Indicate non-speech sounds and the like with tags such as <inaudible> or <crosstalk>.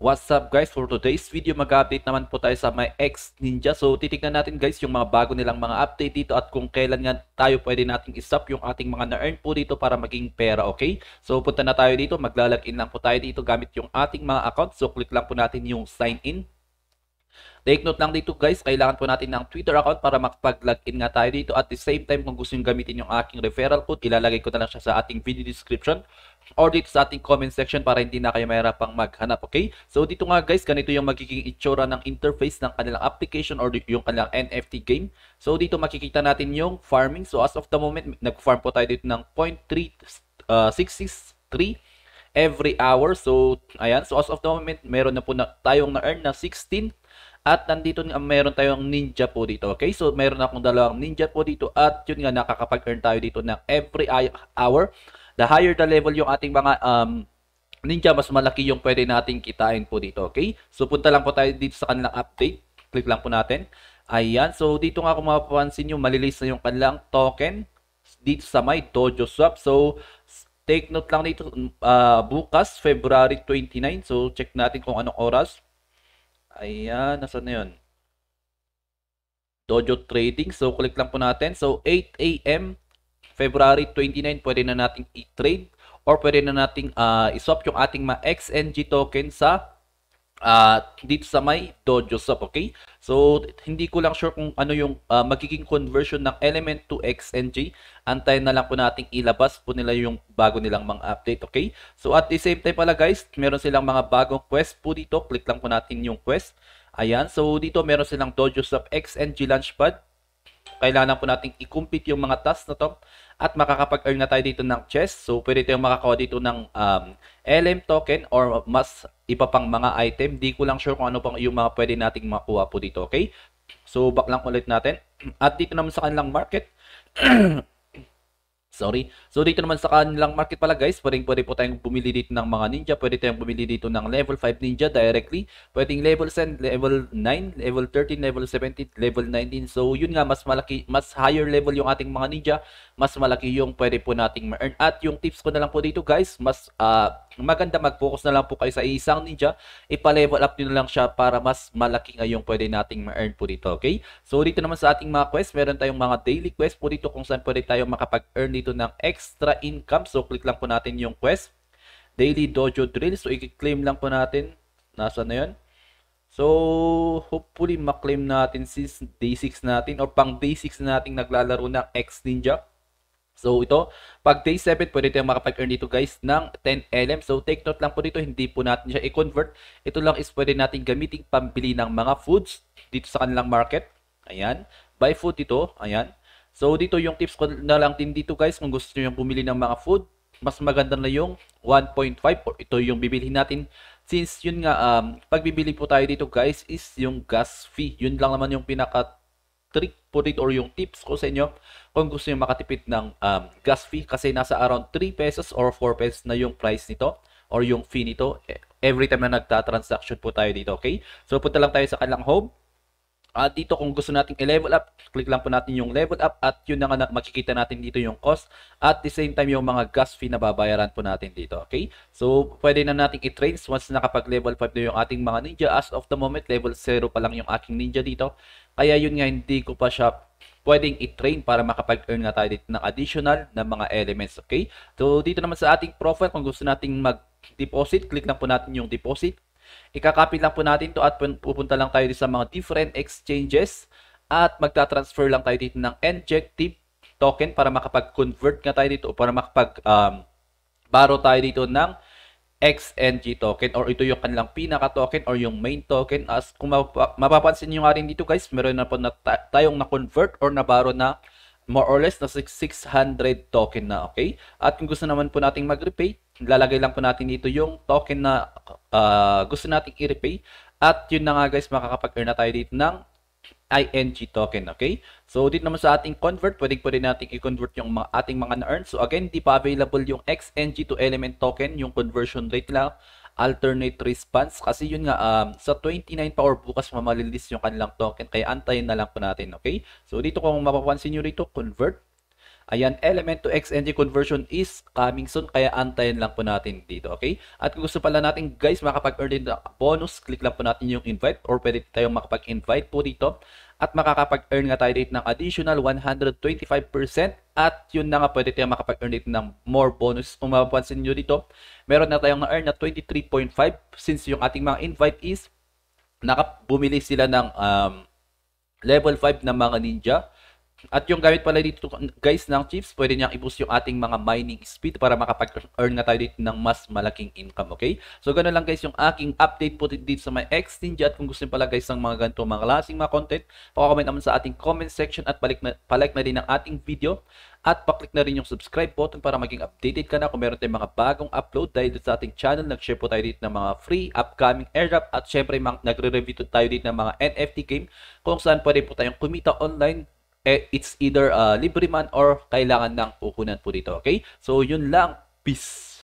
What's up guys? For today's video mag-update naman po tayo sa my X Ninja. So titignan natin guys yung mga bago nilang mga update dito at kung kailan nga tayo pwede nating isap yung ating mga na-earn po dito para maging pera, okay? So punta na tayo dito, maglalagin lang po tayo dito gamit yung ating mga account. So click lang po natin yung sign in. Take note lang dito guys, kailangan po natin ng Twitter account para makapag-login nga tayo dito. At the same time, kung gusto nyo gamitin yung aking referral code, ilalagay ko na lang siya sa ating video description or dito sa ating comment section para hindi na kayo mahirapang maghanap, okay? So dito nga guys, ganito yung magiging itsura ng interface ng kanilang application or yung kanilang NFT game. So dito makikita natin yung farming. So as of the moment, nag-farm po tayo dito ng 0.3663 uh, every hour. So ayan, so as of the moment, meron na po na tayong na-earn na 16 at nandito nga meron tayong ninja po dito. Okay? So meron akong dalawang ninja po dito at yun nga nakakapag-earn tayo dito ng every hour. The higher the level yung ating mga um, ninja, mas malaki yung pwede nating kitain po dito. Okay? So punta lang po tayo dito sa kanilang update. Click lang po natin. Ayan. So dito nga kung mapapansin nyo, malilis na yung kanilang token dito sa my Dojo Swap. So take note lang dito uh, bukas February 29. So check natin kung anong oras. Ayan, nasa na yun? Dojo Trading. So, click lang po natin. So, 8 a.m. February 29, pwede na nating i-trade or pwede na nating uh, i-swap yung ating mga XNG token sa uh, dito sa may Dojo Swap, okay? So, hindi ko lang sure kung ano yung uh, magiging conversion ng Element to XNG. Antayin na lang po nating ilabas po nila yung bago nilang mga update, okay? So, at the same time pala guys, meron silang mga bagong quest po dito. Click lang po natin yung quest. Ayan, so dito meron silang Dojo Swap XNG Launchpad kailangan po nating i-complete yung mga tasks na to at makakapag-earn na tayo dito ng chest. So, pwede tayong makakuha dito ng um, LM token or mas iba pang mga item. Di ko lang sure kung ano pang yung mga pwede nating makuha po dito, okay? So, back lang ulit natin. <clears throat> At dito naman sa kanilang market, <clears throat> Sorry. So dito naman sa kanilang market pala guys, pwedeng pwede po tayong bumili dito ng mga ninja. Pwede tayong bumili dito ng level 5 ninja directly. Pwedeng level 10, level 9, level 13, level 17, level 19. So yun nga, mas malaki, mas higher level yung ating mga ninja. Mas malaki yung pwede po nating ma-earn. At yung tips ko na lang po dito guys, mas uh, maganda mag-focus na lang po kayo sa isang ninja. Ipa-level up nyo na lang siya para mas malaki nga yung pwede nating ma-earn po dito. Okay? So dito naman sa ating mga quest, meron tayong mga daily quest po dito kung saan pwede tayong makapag-earn dito ng extra income. So, click lang po natin yung quest. Daily Dojo Drill. So, i-claim lang po natin. Nasa na yun? So, hopefully, maklaim natin since day 6 natin or pang day 6 natin naglalaro ng X Ninja. So, ito, pag day 7, pwede tayong makapag-earn dito guys ng 10 LM. So, take note lang po dito, hindi po natin siya i-convert. Ito lang is pwede natin gamitin pambili ng mga foods dito sa kanilang market. Ayan. Buy food dito. Ayan. So dito yung tips ko na lang din dito guys kung gusto niyo bumili ng mga food, mas maganda na yung 1.5 or ito yung bibilihin natin since yun nga um, pagbibili po tayo dito guys is yung gas fee. Yun lang naman yung pinaka trick po dito or yung tips ko sa inyo kung gusto niyo makatipid ng um, gas fee kasi nasa around 3 pesos or 4 pesos na yung price nito or yung fee nito every time na nagta-transaction po tayo dito, okay? So punta lang tayo sa kanilang home at dito kung gusto nating i-level up, click lang po natin yung level up at yun na nga makikita natin dito yung cost at the same time yung mga gas fee na babayaran po natin dito. Okay? So, pwede na nating i-train once nakapag level 5 na yung ating mga ninja. As of the moment, level 0 pa lang yung aking ninja dito. Kaya yun nga, hindi ko pa siya pwedeng i-train para makapag-earn nga tayo dito ng additional na mga elements. Okay? So, dito naman sa ating profile, kung gusto nating mag-deposit, click lang po natin yung deposit. Ikakopy lang po natin to at pupunta lang tayo sa mga different exchanges at magta-transfer lang tayo dito ng injective token para makapag-convert nga tayo dito o para makapag um, baro tayo dito ng XNG token or ito yung kanilang pinaka token or yung main token as kung mapapansin niyo nga rin dito guys meron na po na tayong na-convert or na-baro na more or less na 600 token na, okay? At kung gusto naman po nating mag-repay, lalagay lang po natin dito yung token na uh, gusto nating i-repay. At yun na nga guys, makakapag-earn na tayo dito ng ING token, okay? So, dito naman sa ating convert, pwede po rin natin i-convert yung mga, ating mga na-earn. So, again, di pa available yung XNG to element token, yung conversion rate lang alternate response kasi yun nga um, sa 29 pa or bukas mamalilis yung kanilang token kaya antayin na lang po natin okay so dito kung mapapansin nyo rito convert Ayan, element to XNG conversion is coming soon kaya antayin lang po natin dito, okay? At kung gusto pala natin guys makapag-earn din bonus, click lang po natin yung invite or pwede tayong makapag-invite po dito at makakapag-earn nga tayo dito ng additional 125% at yun na nga pwede tayong makapag-earn dito ng more bonus. Kung mapapansin nyo dito, meron na tayong na-earn na 23.5 since yung ating mga invite is nakabumili sila ng um, level 5 na mga ninja at yung gamit pala dito guys ng chips, pwede niyang i-boost yung ating mga mining speed para makapag-earn na tayo dito ng mas malaking income, okay? So ganoon lang guys yung aking update po dito sa my X at kung gusto niyo pala guys ng mga ganito mga klaseng mga content, paka-comment naman sa ating comment section at balik na, palike na din ang ating video at pa-click na rin yung subscribe button para maging updated ka na kung meron tayong mga bagong upload dahil sa ating channel. Nag-share po tayo dito ng mga free upcoming airdrop at syempre nagre-review tayo dito ng mga NFT game kung saan pwede po tayong kumita online it's either uh, libre man or kailangan ng pukunan po dito. Okay? So, yun lang. Peace!